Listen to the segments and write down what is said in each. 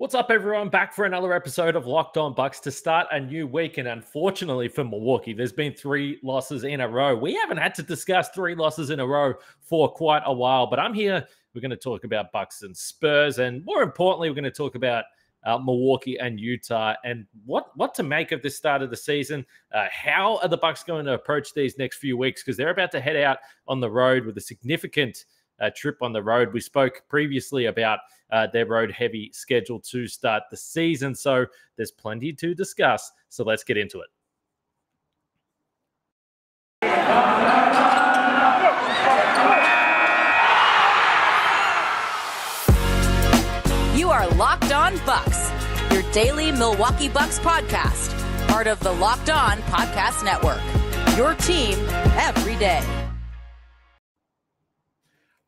What's up, everyone? Back for another episode of Locked On Bucks to start a new week. And unfortunately for Milwaukee, there's been three losses in a row. We haven't had to discuss three losses in a row for quite a while, but I'm here. We're going to talk about Bucks and Spurs. And more importantly, we're going to talk about uh, Milwaukee and Utah and what, what to make of this start of the season. Uh, how are the Bucks going to approach these next few weeks? Because they're about to head out on the road with a significant – trip on the road. We spoke previously about uh, their road heavy schedule to start the season. So there's plenty to discuss. So let's get into it. You are Locked On Bucks, your daily Milwaukee Bucks podcast, part of the Locked On Podcast Network. Your team every day.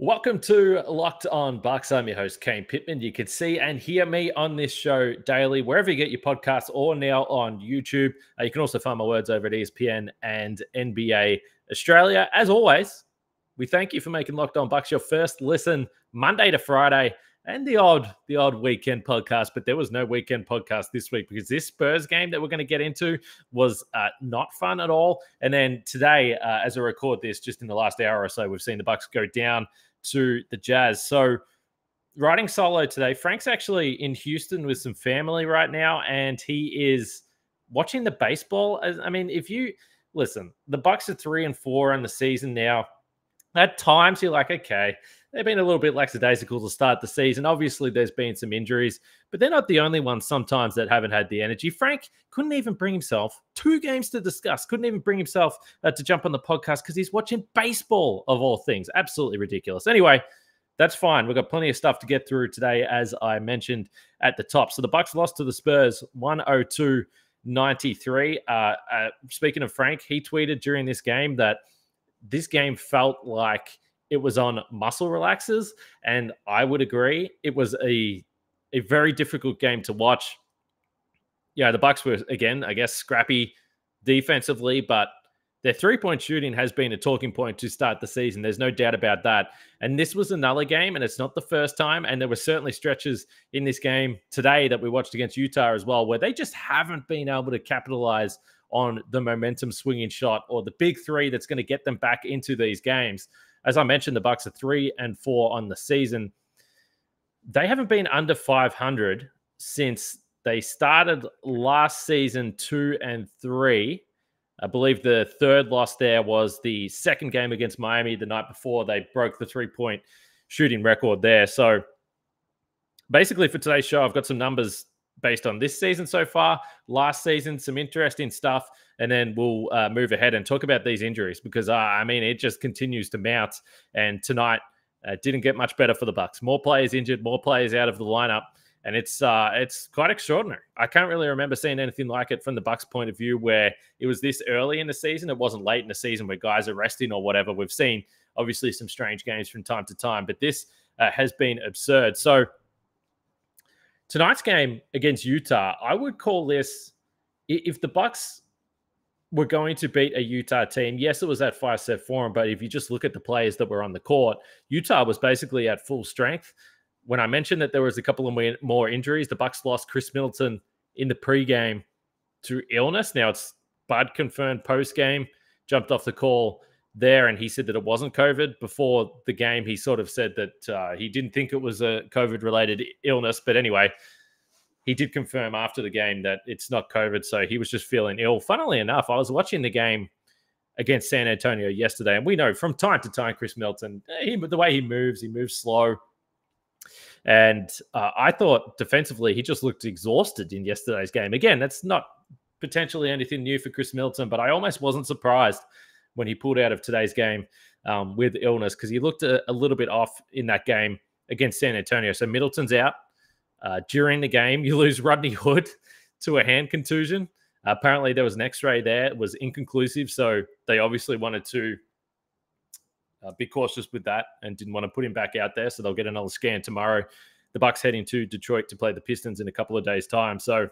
Welcome to Locked On Bucks. I'm your host, Kane Pitman. You can see and hear me on this show daily, wherever you get your podcasts, or now on YouTube. Uh, you can also find my words over at ESPN and NBA Australia. As always, we thank you for making Locked On Bucks your first listen Monday to Friday and the odd the odd weekend podcast but there was no weekend podcast this week because this spurs game that we're going to get into was uh, not fun at all and then today uh, as i record this just in the last hour or so we've seen the bucks go down to the Jazz. So, riding solo today, Frank's actually in Houston with some family right now, and he is watching the baseball. I mean, if you listen, the Bucks are three and four on the season now. At times, you're like, okay, they've been a little bit lackadaisical to start the season. Obviously, there's been some injuries, but they're not the only ones sometimes that haven't had the energy. Frank couldn't even bring himself two games to discuss, couldn't even bring himself uh, to jump on the podcast because he's watching baseball of all things. Absolutely ridiculous. Anyway, that's fine. We've got plenty of stuff to get through today, as I mentioned at the top. So the Bucks lost to the Spurs 102 93. Uh, uh, speaking of Frank, he tweeted during this game that this game felt like it was on muscle relaxers, and I would agree. It was a a very difficult game to watch. Yeah, the Bucks were again, I guess, scrappy defensively, but their three point shooting has been a talking point to start the season. There's no doubt about that. And this was another game, and it's not the first time. And there were certainly stretches in this game today that we watched against Utah as well, where they just haven't been able to capitalize on the momentum swinging shot or the big three that's going to get them back into these games. As I mentioned, the Bucks are three and four on the season. They haven't been under 500 since they started last season two and three. I believe the third loss there was the second game against Miami the night before they broke the three point shooting record there. So basically, for today's show, I've got some numbers based on this season so far, last season, some interesting stuff, and then we'll uh, move ahead and talk about these injuries because uh, I mean it just continues to mount. And tonight uh, didn't get much better for the Bucks. More players injured, more players out of the lineup, and it's uh, it's quite extraordinary. I can't really remember seeing anything like it from the Bucks' point of view, where it was this early in the season. It wasn't late in the season where guys are resting or whatever. We've seen obviously some strange games from time to time, but this uh, has been absurd. So tonight's game against Utah, I would call this if the Bucks were going to beat a Utah team. Yes, it was at Fiserv Forum, but if you just look at the players that were on the court, Utah was basically at full strength. When I mentioned that there was a couple of more injuries, the Bucks lost Khris Middleton in the pregame to illness. Now it's Bud confirmed post game, jumped off the call there, and he said that it wasn't COVID. Before the game, he sort of said that uh, he didn't think it was a COVID related illness. But anyway, he did confirm after the game that it's not COVID. So he was just feeling ill. Funnily enough, I was watching the game against San Antonio yesterday, and we know from time to time, Khris Middleton, eh, he, the way he moves, he moves slow. And uh, I thought defensively, he just looked exhausted in yesterday's game. Again, that's not potentially anything new for Khris Middleton, but I almost wasn't surprised when he pulled out of today's game um, with illness because he looked a, a, little bit off in that game against San Antonio. So Middleton's out. Uh, during the game, you lose Rodney Hood to a hand contusion. Apparently, there was an x ray there. It was inconclusive. So they obviously wanted to uh, be cautious with that and didn't want to put him back out there. So they'll get another scan tomorrow. The Bucks heading to Detroit to play the Pistons in a couple of days' time. So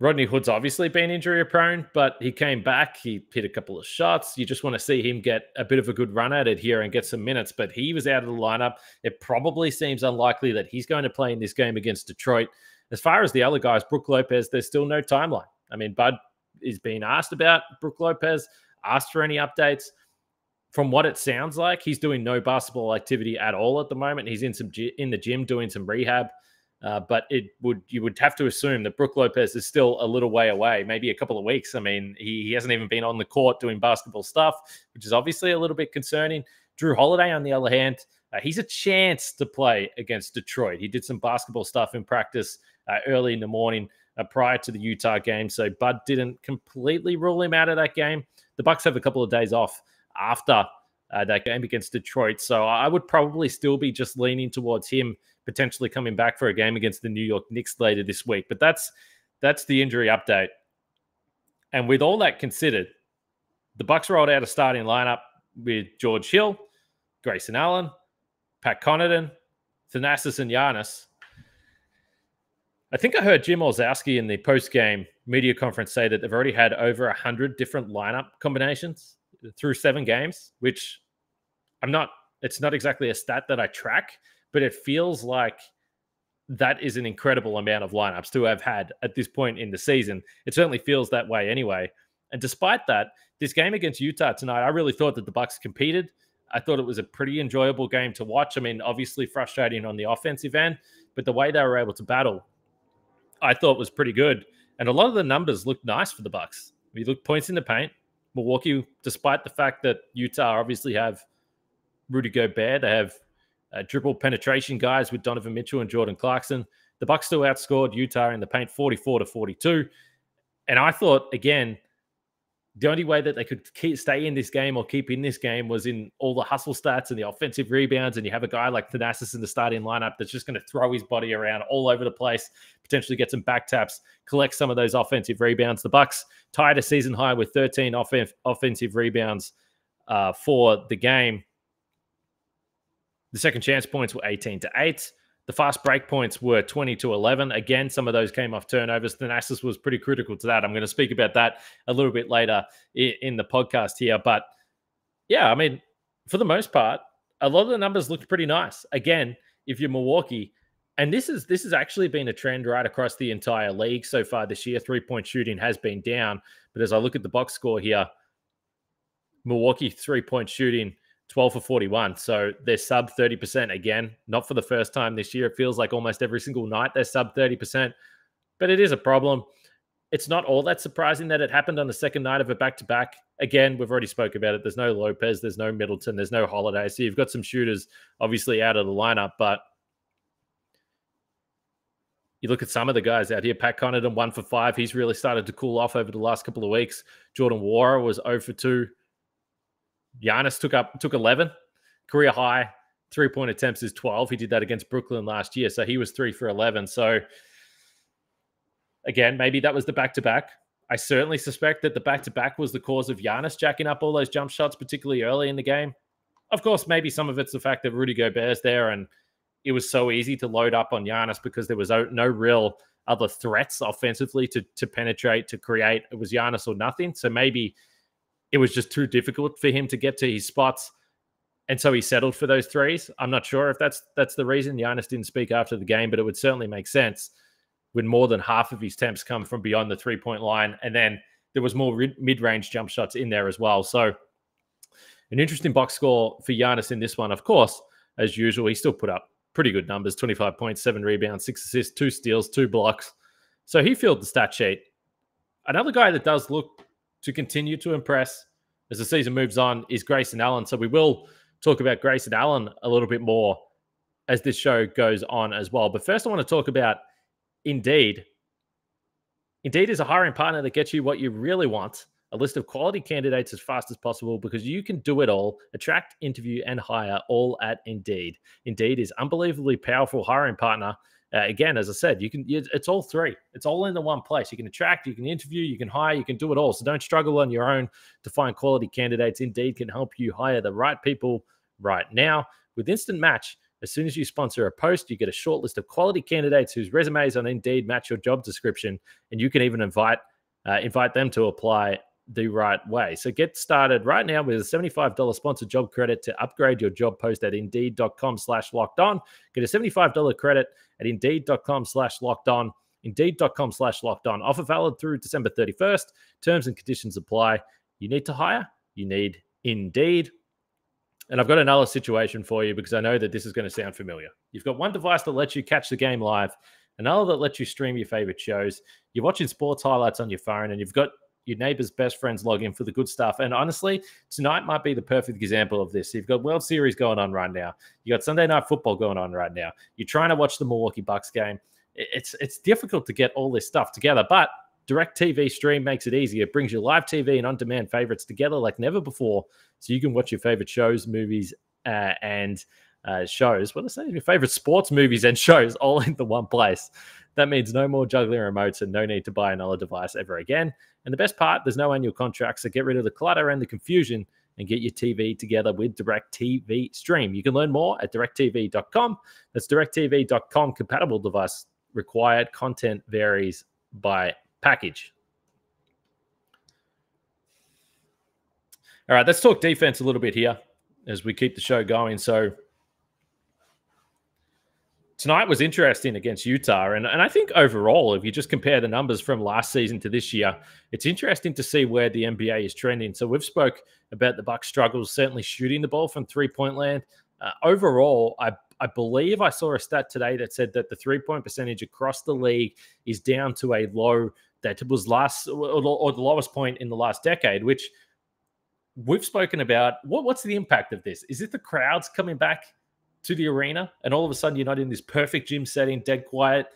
Rodney Hood's obviously been injury prone, but he came back. He hit a couple of shots. You just want to see him get a bit of a good run at it here and get some minutes. But he was out of the lineup. It probably seems unlikely that he's going to play in this game against Detroit. As far as the other guys, Brook Lopez, there's still no timeline. I mean, Bud is being asked about Brook Lopez, asked for any updates. From what it sounds like, he's doing no basketball activity at all at the moment. He's in some in the gym doing some rehab. Uh, but it would you would have to assume that Brook Lopez is still a little way away, maybe a couple of weeks. I mean, he, he hasn't even been on the court doing basketball stuff, which is obviously a little bit concerning. Jrue Holiday, on the other hand, uh, he's a chance to play against Detroit. He did some basketball stuff in practice uh, early in the morning uh, prior to the Utah game, so Bud didn't completely rule him out of that game. The Bucks have a couple of days off after uh, that game against Detroit, so I would probably still be just leaning towards him potentially coming back for a game against the New York Knicks later this week. But that's that's the injury update. And with all that considered, the Bucks rolled out a starting lineup with George Hill, Grayson Allen, Pat Connaughton, Thanasis, and Giannis. I think I heard Jim Owczarski in the post-game media conference say that they've already had over 100 different lineup combinations through seven games, which I'm not, it's not exactly a stat that I track, but it feels like that is an incredible amount of lineups to have had at this point in the season. It certainly feels that way anyway. And despite that, this game against Utah tonight, I really thought that the Bucks competed. I thought it was a pretty enjoyable game to watch. I mean, obviously frustrating on the offensive end, but the way they were able to battle, I thought was pretty good. And a lot of the numbers looked nice for the Bucks. We looked points in the paint. Milwaukee, despite the fact that Utah obviously have Rudy Gobert, they have uh, dribble penetration guys with Donovan Mitchell and Jordan Clarkson. The Bucks still outscored Utah in the paint 44 to 42. And I thought again, the only way that they could keep, stay in this game or keep in this game was in all the hustle stats and the offensive rebounds. And you have a guy like Thanasis in the starting lineup that's just going to throw his body around all over the place, potentially get some back taps, collect some of those offensive rebounds. The Bucks tied a season high with 13 off- offensive rebounds uh, for the game. The second chance points were 18 to 8. The fast break points were 20 to 11. Again, some of those came off turnovers. Thanasis was pretty critical to that. I'm going to speak about that a little bit later in the podcast here. But yeah, I mean, for the most part, a lot of the numbers looked pretty nice. Again, if you're Milwaukee, and this is this has actually been a trend right across the entire league so far this year. Three point shooting has been down, but as I look at the box score here, Milwaukee three point shooting 12 for 41. So they're sub 30% again, not for the first time this year. It feels like almost every single night they're sub 30%, but it is a problem. It's not all that surprising that it happened on the second night of a back to back. Again, we've already spoke about it. There's no Lopez, there's no Middleton, there's no Holiday. So you've got some shooters obviously out of the lineup, but you look at some of the guys out here. Pat Connaughton, one for five. He's really started to cool off over the last couple of weeks. Jordan Nwora was 0 for 2. Giannis took up took 11, career high three point attempts is 12. He did that against Brooklyn last year, so he was three for 11. So again, maybe that was the back to back. I certainly suspect that the back to back was the cause of Giannis jacking up all those jump shots, particularly early in the game. Of course, maybe some of it's the fact that Rudy Gobert's there and it was so easy to load up on Giannis because there was no real other threats offensively to to penetrate to create. It was Giannis or nothing. So maybe it was just too difficult for him to get to his spots. And so he settled for those threes. I'm not sure if that's that's the reason. Giannis didn't speak after the game, but it would certainly make sense when more than half of his attempts come from beyond the three point line. And then there was more mid range jump shots in there as well. So an interesting box score for Giannis in this one. Of course, as usual, he still put up pretty good numbers 25 points, seven rebounds, six assists, two steals, two blocks. So he filled the stat sheet. Another guy that does look to continue to impress as the season moves on is Grayson Allen. So we will talk about Grayson Allen a little bit more as this show goes on as well. But first, I want to talk about Indeed. Indeed is a hiring partner that gets you what you really want a list of quality candidates as fast as possible because you can do it all attract, interview, and hire all at Indeed. Indeed is unbelievably powerful hiring partner uh, again, as I said, you can. It's all three. It's all in the one place. You can attract, you can interview, you can hire, you can do it all. So don't struggle on your own to find quality candidates. Indeed can help you hire the right people right now with Instant Match. As soon as you sponsor a post, you get a short list of quality candidates whose resumes on Indeed match your job description, and you can even invite uh, invite them to apply the right way. So get started right now with a $75 sponsored job credit to upgrade your job post at indeed.com slash locked on. Get a $75 credit at indeed.com slash locked on. Indeed.com slash locked on. Offer valid through December 31st. Terms and conditions apply. You need to hire, you need Indeed. And I've got another situation for you because I know that this is going to sound familiar. You've got one device that lets you catch the game live, another that lets you stream your favorite shows. You're watching sports highlights on your phone, and you've got your neighbor's best friends log in for the good stuff. And honestly, tonight might be the perfect example of this. You've got World Series going on right now. You got Sunday night football going on right now. You're trying to watch the Milwaukee Bucks game. It's it's difficult to get all this stuff together, but Direct TV stream makes it easy. It brings your live TV and on demand favorites together like never before. So you can watch your favorite shows, movies, uh, and uh, shows. What I say? Your favorite sports movies and shows all in the one place. That means no more juggling remotes and no need to buy another device ever again. And the best part, there's no annual contract. So get rid of the clutter and the confusion and get your TV together with Direct TV Stream. You can learn more at directv.com. That's directv.com. Compatible device required. Content varies by package. All right, let's talk defense a little bit here as we keep the show going. So tonight was interesting against Utah. And, and I think overall, if you just compare the numbers from last season to this year, it's interesting to see where the NBA is trending. So we've spoke about the Bucks struggles, certainly shooting the ball from three-point land. Uh, overall, I I believe I saw a stat today that said that the three point percentage across the league is down to a low that was last or the lowest point in the last decade, which we've spoken about. What, what's the impact of this? Is it the crowds coming back to the arena and all of a sudden you're not in this perfect gym setting, dead quiet?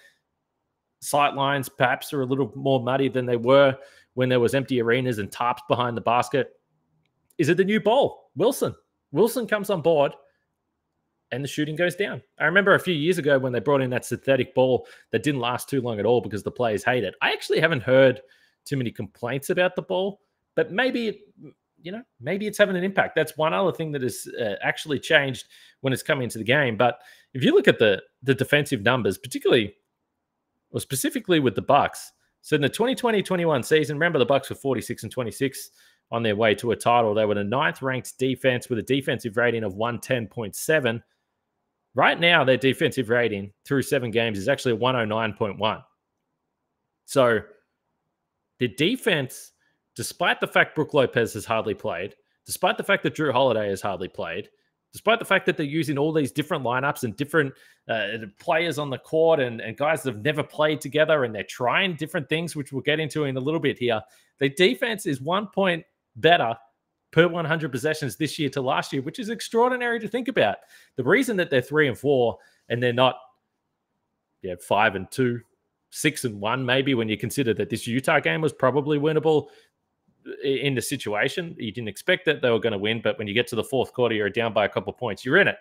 Sight lines perhaps are a little more muddy than they were when there was empty arenas and tarps behind the basket. Is it the new ball? Wilson. Wilson comes on board and the shooting goes down. I remember a few years ago when they brought in that synthetic ball that didn't last too long at all because the players hate it. I actually haven't heard too many complaints about the ball, but maybe you know maybe it's having an impact. That's one other thing that has uh, actually changed when it's coming into the game. But if you look at the the defensive numbers, particularly or specifically with the Bucks, so in the 2020-21 season, remember the Bucks were 46 and 26 on their way to a title. They were the ninth ranked defense with a defensive rating of 110.7. Right now, their defensive rating through seven games is actually 109.1. So the defense, despite the fact Brook Lopez has hardly played, despite the fact that Jrue Holiday has hardly played, despite the fact that they're using all these different lineups and different uh, players on the court and, and guys that have never played together and they're trying different things, which we'll get into in a little bit here, the defense is one point better per 100 possessions this year to last year, which is extraordinary to think about. The reason that they're three and four and they're not yeah, five and two, six and one, maybe when you consider that this Utah game was probably winnable in the situation. You didn't expect that they were going to win, but when you get to the fourth quarter, you're down by a couple of points. You're in it.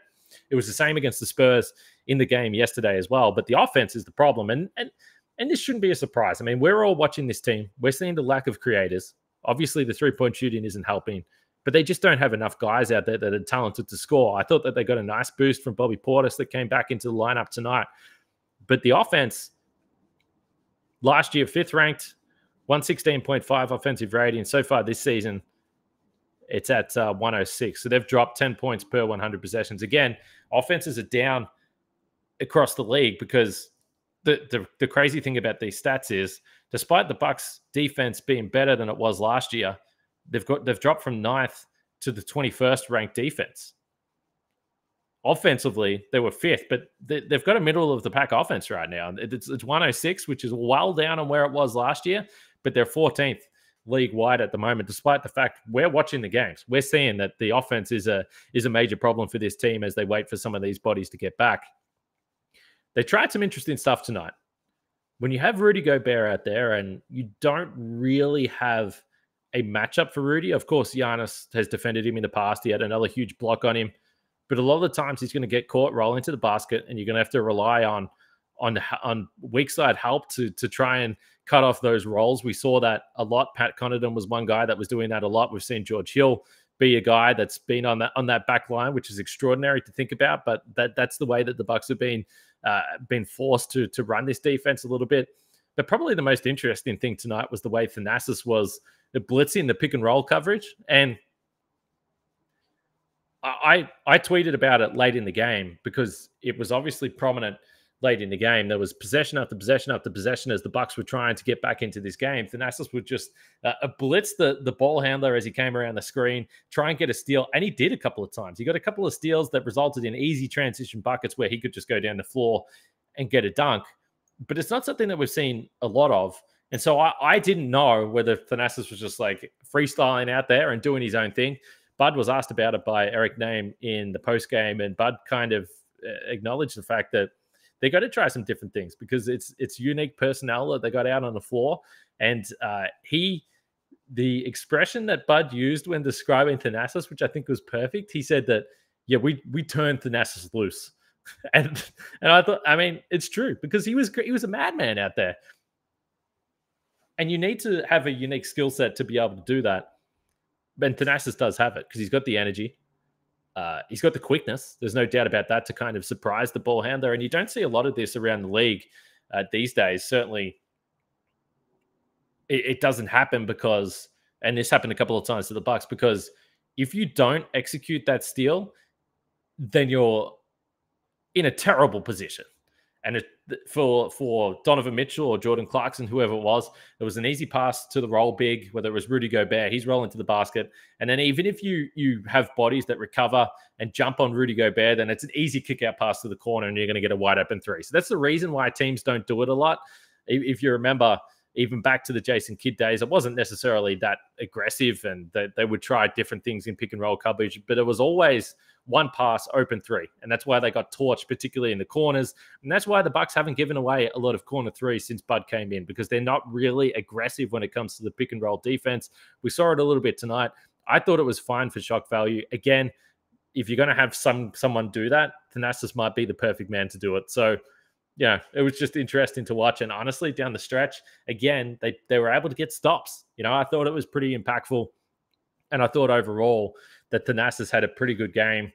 It was the same against the Spurs in the game yesterday as well. But the offense is the problem. And and and this shouldn't be a surprise. I mean, we're all watching this team. We're seeing the lack of creators. Obviously, the three point shooting isn't helping but they just don't have enough guys out there that are talented to score. I thought that they got a nice boost from Bobby Portis that came back into the lineup tonight. But the offense, last year, fifth ranked, 116.5 offensive rating. So far this season, it's at uh, 106. So they've dropped 10 points per 100 possessions. Again, offenses are down across the league because the, the, the crazy thing about these stats is despite the Bucks defense being better than it was last year, They've got they've dropped from ninth to the 21st ranked defense. Offensively, they were fifth, but they, have got a middle of the pack offense right now. It's, it's 106, which is well down on where it was last year, but they're 14th league wide at the moment, despite the fact we're watching the games. We're seeing that the offense is a is a major problem for this team as they wait for some of these bodies to get back. They tried some interesting stuff tonight. When you have Rudy Gobert out there and you don't really have a matchup for Rudy. Of course, Giannis has defended him in the past. He had another huge block on him, but a lot of the times he's going to get caught rolling to the basket, and you're going to have to rely on on on weak side help to to try and cut off those rolls. We saw that a lot. Pat Connaughton was one guy that was doing that a lot. We've seen George Hill be a guy that's been on that on that back line, which is extraordinary to think about. But that that's the way that the Bucks have been uh, been forced to to run this defense a little bit. But probably the most interesting thing tonight was the way Thanasis was blitzing the pick and roll coverage. And I I tweeted about it late in the game because it was obviously prominent late in the game. There was possession after possession after possession as the Bucks were trying to get back into this game. Thanasis would just uh, blitz the the ball handler as he came around the screen, try and get a steal, and he did a couple of times. He got a couple of steals that resulted in easy transition buckets where he could just go down the floor and get a dunk. But it's not something that we've seen a lot of. And so I, I didn't know whether Thanasis was just like freestyling out there and doing his own thing. Bud was asked about it by Eric Nehm in the post game, and Bud kind of uh, acknowledged the fact that they got to try some different things because it's it's unique personnel that they got out on the floor, and uh, he the expression that Bud used when describing Thanasis, which I think was perfect, he said that yeah we we turned Thanasis loose, and and I thought I mean it's true because he was great, he was a madman out there, and you need to have a unique skill set to be able to do that. Ben Thanasis does have it because he's got the energy, uh, he's got the quickness. There's no doubt about that to kind of surprise the ball handler. And you don't see a lot of this around the league uh, these days. Certainly, it, it, doesn't happen because, and this happened a couple of times to the Bucks, because if you don't execute that steal, then you're in a terrible position. And it, for for Donovan Mitchell or Jordan Clarkson, whoever it was, it was an easy pass to the roll big, whether it was Rudy Gobert, he's rolling to the basket. And then even if you you have bodies that recover and jump on Rudy Gobert, then it's an easy kick out pass to the corner and you're going to get a wide open three. So that's the reason why teams don't do it a lot. If you remember, even back to the Jason Kidd days, it wasn't necessarily that aggressive and they, they would try different things in pick and roll coverage, but it was always one pass, open three, and that's why they got torched, particularly in the corners. And that's why the Bucks haven't given away a lot of corner threes since Bud came in because they're not really aggressive when it comes to the pick and roll defense. We saw it a little bit tonight. I thought it was fine for shock value. Again, if you're going to have some someone do that, Thanasis might be the perfect man to do it. So, yeah, it was just interesting to watch. And honestly, down the stretch, again, they they were able to get stops. You know, I thought it was pretty impactful, and I thought overall that Thanasis had a pretty good game.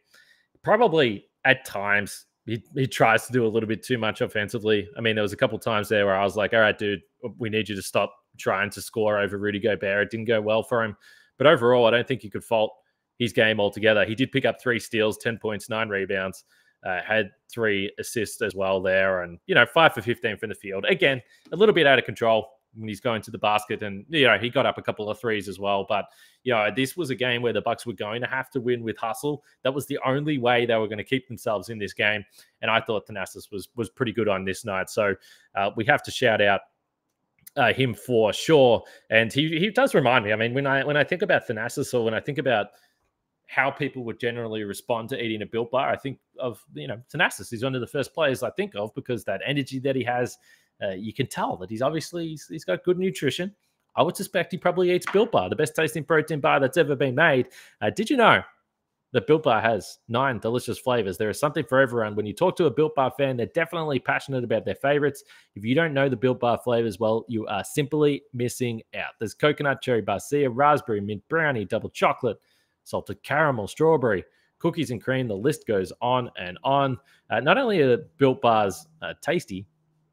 Probably at times he, he tries to do a little bit too much offensively. I mean, there was a couple times there where I was like, all right, dude, we need you to stop trying to score over Rudy Gobert. It didn't go well for him. But overall, I don't think you could fault his game altogether. He did pick up three steals, 10 points, nine rebounds, uh, had three assists as well there, and, you know, five for 15 from the field. Again, a little bit out of control when he's going to the basket and you know he got up a couple of threes as well but you know this was a game where the bucks were going to have to win with hustle that was the only way they were going to keep themselves in this game and i thought thanasis was was pretty good on this night so uh, we have to shout out uh, him for sure and he he does remind me i mean when i when i think about thanasis or when i think about how people would generally respond to eating a built bar. I think of you know Thanasis. He's one of the first players I think of because that energy that he has, uh, you can tell that he's obviously he's, he's got good nutrition. I would suspect he probably eats Built Bar, the best tasting protein bar that's ever been made. Uh, did you know that Built Bar has nine delicious flavors? There is something for everyone. When you talk to a Built Bar fan, they're definitely passionate about their favorites. If you don't know the Built Bar flavors, well, you are simply missing out. There's coconut, cherry barcia, raspberry, mint brownie, double chocolate, salted caramel, strawberry, cookies and cream. The list goes on and on. Uh, not only are Built Bars uh, tasty,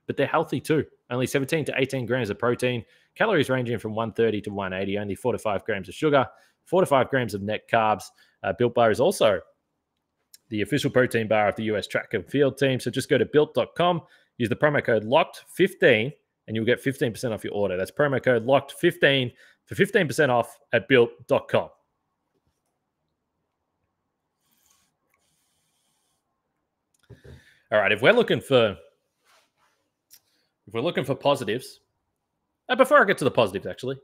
but they're healthy too. Only 17 to 18 grams of protein, calories ranging from 130 to 180, only 4 to 5 grams of sugar, 4 to 5 grams of net carbs. Uh, Built Bar is also the official protein bar of the US track and field team. So just go to built.com, use the promo code LOCKED15, and you'll get 15% off your order. That's promo code LOCKED15 for 15% off at built.com. All right, if we're looking for if we're looking for positives, uh, before I get to the positives, actually,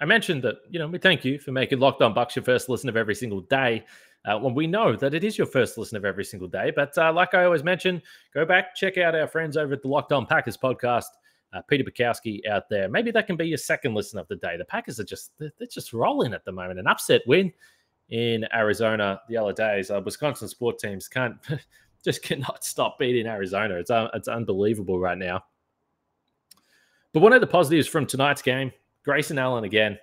I mentioned that, you know, we thank you for making Locked On Bucks your first listen of every single day. Uh, when we know that it is your first listen of every single day. But uh, like I always mention, go back, check out our friends over at the Locked On Packers podcast. Uh, Peter Bukowski out there. Maybe that can be your second listen of the day. The Packers are just they're, they're just rolling at the moment. An upset win in Arizona the other days. Uh, Wisconsin sport teams can't just cannot stop beating Arizona. It's uh, it's unbelievable right now. But one of the positives from tonight's game, Grayson Allen again.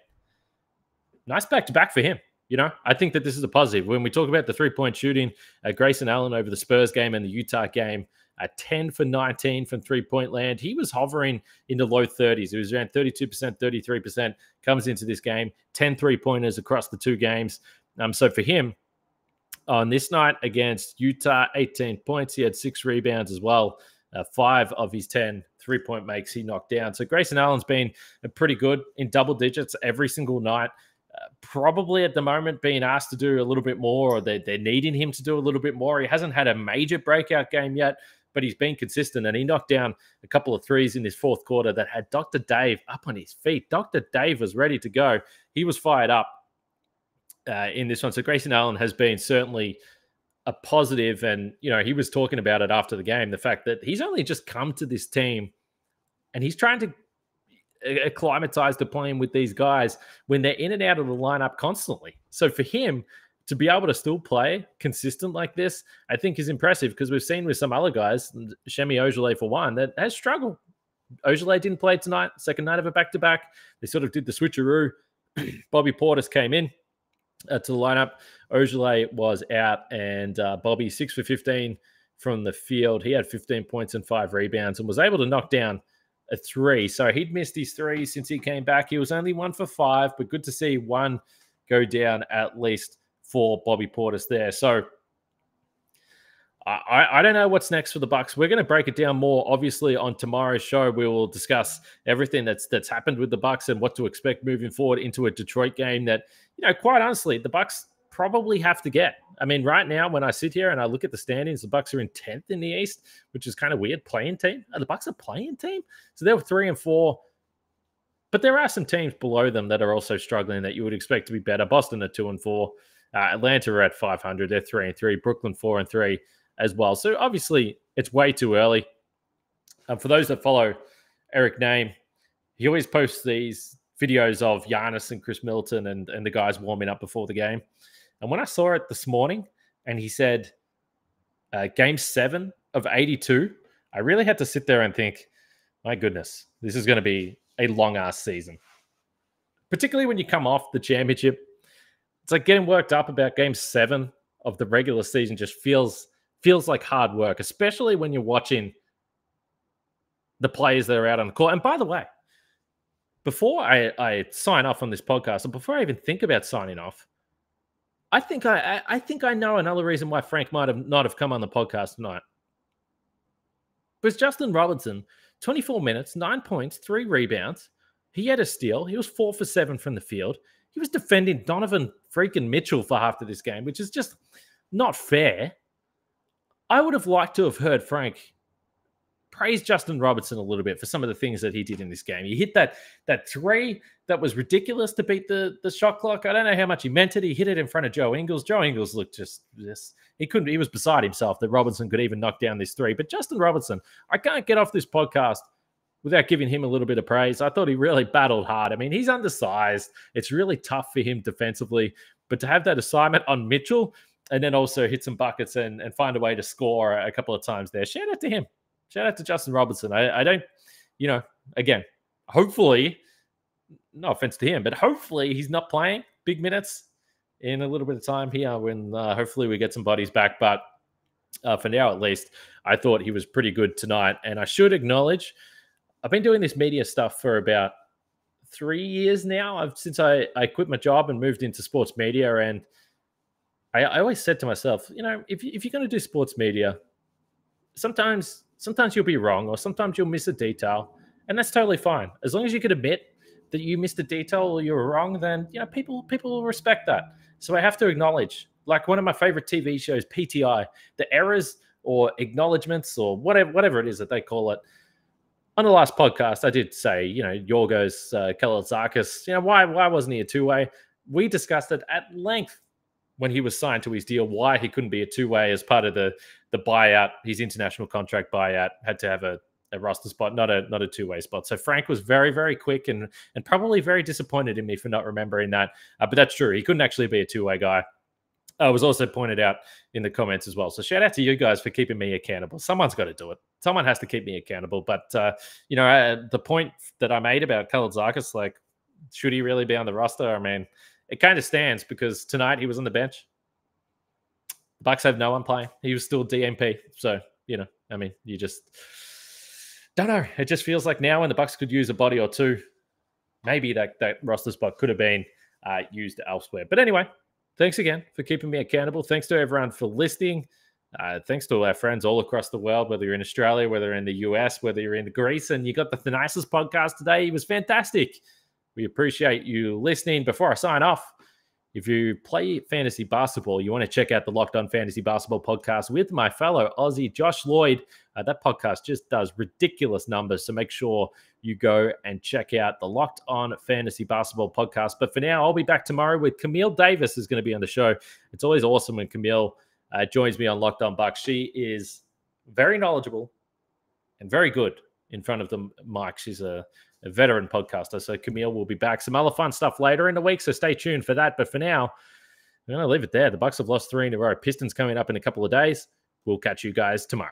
Nice back to back for him. You know, I think that this is a positive. When we talk about the three point shooting, uh, Grayson Allen over the Spurs game and the Utah game, uh, 10 for 19 from three point land. He was hovering in the low 30s. It was around 32%, 33% comes into this game, 10 three pointers across the two games. Um, so for him, on this night against Utah, 18 points. He had six rebounds as well. Uh, five of his 10 three point makes he knocked down. So Grayson Allen's been pretty good in double digits every single night. Uh, probably at the moment being asked to do a little bit more, or they're, they're needing him to do a little bit more. He hasn't had a major breakout game yet, but he's been consistent and he knocked down a couple of threes in this fourth quarter that had Dr. Dave up on his feet. Dr. Dave was ready to go. He was fired up uh, in this one. So Grayson Allen has been certainly a positive, and you know he was talking about it after the game. The fact that he's only just come to this team, and he's trying to acclimatize to playing with these guys when they're in and out of the lineup constantly. So for him to be able to still play consistent like this, I think is impressive because we've seen with some other guys, Semi Ojeleye for one, that has struggled. Ojeleye didn't play tonight, second night of a back to back. They sort of did the switcheroo. Bobby Portis came in uh, to the lineup. Ojeleye was out, and uh, Bobby six for fifteen from the field. He had 15 points and five rebounds, and was able to knock down a three. So he'd missed his three since he came back. He was only one for five, but good to see one go down at least for Bobby Portis there. So I, I don't know what's next for the Bucks. We're going to break it down more. Obviously, on tomorrow's show, we will discuss everything that's that's happened with the Bucks and what to expect moving forward into a Detroit game. That you know, quite honestly, the Bucks probably have to get. I mean, right now, when I sit here and I look at the standings, the Bucks are in tenth in the East, which is kind of weird. Playing team, the Bucks are playing team, so they were three and four. But there are some teams below them that are also struggling that you would expect to be better. Boston are two and four. Uh, Atlanta are at 500. They're three and three. Brooklyn four and three as well. So obviously, it's way too early. For those that follow Eric Nehm, he always posts these videos of Giannis and Khris Middleton and, and the guys warming up before the game. And when I saw it this morning and he said uh, game seven of 82, I really had to sit there and think, my goodness, this is going to be a long ass season. Particularly when you come off the championship. It's like getting worked up about game seven of the regular season just feels feels like hard work, especially when you're watching the players that are out on the court. And by the way, before I, I sign off on this podcast, or before I even think about signing off, I think I, I think I know another reason why Frank might have not have come on the podcast tonight. Was Justin Robinson, 24 minutes, nine points, three rebounds. He had a steal. He was four for seven from the field. He was defending Donovan freaking Mitchell for half of this game, which is just not fair. I would have liked to have heard Frank praise Justin Robertson a little bit for some of the things that he did in this game. He hit that that three that was ridiculous to beat the the shot clock. I don't know how much he meant it. He hit it in front of Joe Ingles. Joe Ingles looked just this. he couldn't. He was beside himself that Robinson could even knock down this three. But Justin Robertson, I can't get off this podcast without giving him a little bit of praise. I thought he really battled hard. I mean, he's undersized. It's really tough for him defensively. But to have that assignment on Mitchell and then also hit some buckets and, and find a way to score a couple of times there. Shout out to him. Shout out to Justin Robertson. I, I don't, you know, again, hopefully, no offense to him, but hopefully he's not playing big minutes in a little bit of time here when uh, hopefully we get some bodies back. But uh, for now, at least, I thought he was pretty good tonight. And I should acknowledge, I've been doing this media stuff for about three years now. I've, since I, I quit my job and moved into sports media and – I, I always said to myself, you know, if, if you're going to do sports media, sometimes sometimes you'll be wrong or sometimes you'll miss a detail, and that's totally fine. As long as you can admit that you missed a detail or you were wrong, then you know people people will respect that. So I have to acknowledge, like one of my favorite TV shows, PTI, the errors or acknowledgments or whatever whatever it is that they call it. On the last podcast, I did say, you know, Yorgos uh, you know, why why wasn't he a two way? We discussed it at length when he was signed to his deal why he couldn't be a two way as part of the the buyout, his international contract buyout had to have a, a roster spot, not a not a two way spot. So Frank was very very quick and and probably very disappointed in me for not remembering that. Uh, but that's true. He couldn't actually be a two way guy. Uh, was also pointed out in the comments as well. So shout out to you guys for keeping me accountable. Someone's got to do it. Someone has to keep me accountable. But uh, you know, uh, the point that I made about Kalaitzakis, like, should he really be on the roster? I mean, it kind of stands because tonight he was on the bench. The Bucks have no one playing. He was still DNP. So, you know, I mean, you just don't know. It just feels like now when the Bucks could use a body or two, maybe that, that roster spot could have been uh, used elsewhere. But anyway, thanks again for keeping me accountable. Thanks to everyone for listening. Uh, thanks to all our friends all across the world, whether you're in Australia, whether you're in the US, whether you're in Greece, and you got the nicest podcast today. It was fantastic. We appreciate you listening. Before I sign off, if you play fantasy basketball, you want to check out the Locked On Fantasy Basketball podcast with my fellow Aussie Josh Lloyd. Uh, that podcast just does ridiculous numbers. So make sure you go and check out the Locked On Fantasy Basketball podcast. But for now, I'll be back tomorrow with Camille Davis is going to be on the show. It's always awesome when Camille uh, joins me on Locked On Bucks. She is very knowledgeable and very good in front of the mic. She's a a veteran podcaster. So Camille will be back. Some other fun stuff later in the week. So stay tuned for that. But for now, I'm going to leave it there. The Bucks have lost three in a row. Pistons coming up in a couple of days. We'll catch you guys tomorrow.